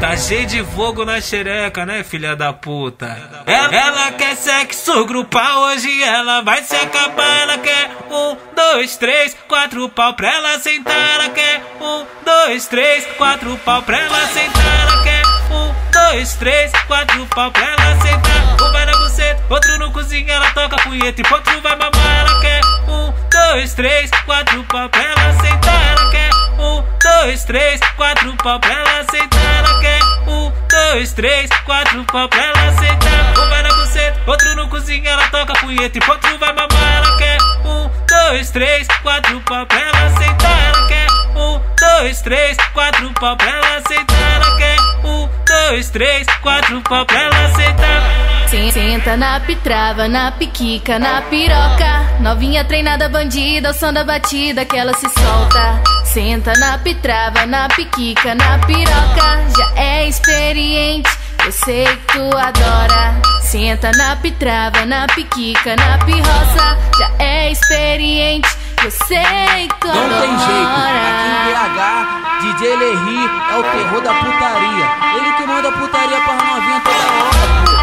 Tá cheio de fogo na xereca, né, filha da puta? Ela, ela quer sexo grupal, hoje ela vai se acabar. Ela quer um, dois, três, quatro pau pra ela sentar. Ela quer um, dois, três, quatro pau pra ela sentar. Ela quer um, dois, três, quatro pau pra ela sentar. Um vai na buceta, outro no cozinha, ela toca punheta e outro vai mamar. Ela quer um, dois, três, quatro pau pra ela sentar. Dois, três, quatro pau pra ela sentar. Ela quer um, dois, três, quatro pau pra ela sentar. Um vai na buceta, outro no cozinha, ela toca punheta e outro vai mamar. Ela quer um, dois, três, quatro pau pra ela sentar. Ela quer um, dois, três, quatro pau pra ela sentar. Ela quer um, dois, três, quatro pau pra ela sentar. Senta na pitrava, na piquica, na piroca. Novinha treinada bandida, ao som da batida que ela se solta. Senta na pitrava, na piquica, na piroca. Já é experiente, eu sei que tu adora. Senta na pitrava, na piquica, na pirroça. Já é experiente, eu sei que tu Não adora. tem jeito, aqui em BH, DJ Lerry é o terror da putaria. Ele que manda putaria pra novinha toda hora, pô.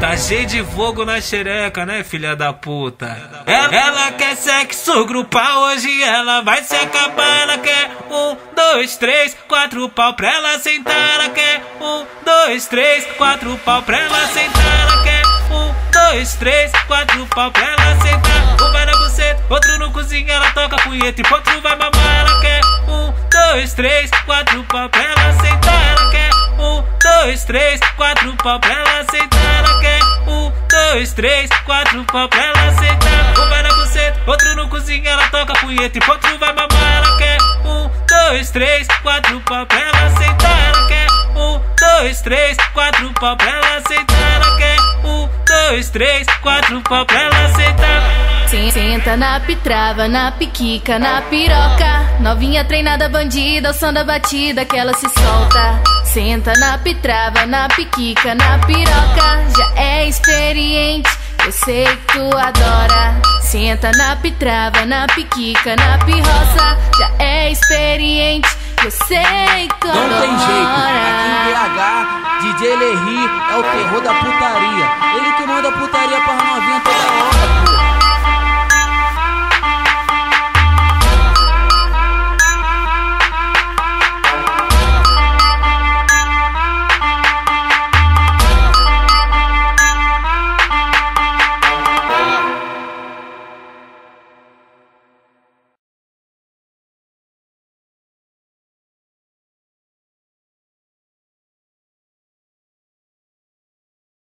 Tá cheio de fogo na xereca, né, filha da puta? Ela, ela quer sexo grupal, hoje ela vai se acabar. Ela quer um, dois, três, quatro pau pra ela sentar. Ela quer um, dois, três, quatro pau pra ela sentar. Ela quer um, dois, três, quatro pau pra ela sentar. Um vai na buceta, outro no cozinha, ela toca punheta e outro vai mamar. Ela quer um, dois, três, quatro pau pra ela sentar. Um, dois, três, quatro pau pra ela sentar. Ela quer um, dois, três, quatro pau pra ela sentar. Um vai na buceta, outro no cozinha, ela toca punheta e outro vai mamar. Ela quer um, dois, três, quatro pau pra ela sentar. Ela quer um, dois, três, quatro pau pra ela sentar. Ela quer um, dois, três, quatro pau pra ela sentar. Sen- Senta na pitrava, na piquica, na piroca. Novinha treinada bandida, ao som da batida que ela se solta. Senta na pitrava, na piquica, na piroca. Já é experiente, eu sei que tu adora. Senta na pitrava, na piquica, na pirroça. Já é experiente, eu sei que tu Não adora. tem jeito, aqui em BH, DJ Lerry é o terror da putaria. Ele que manda putaria pra novinha toda hora.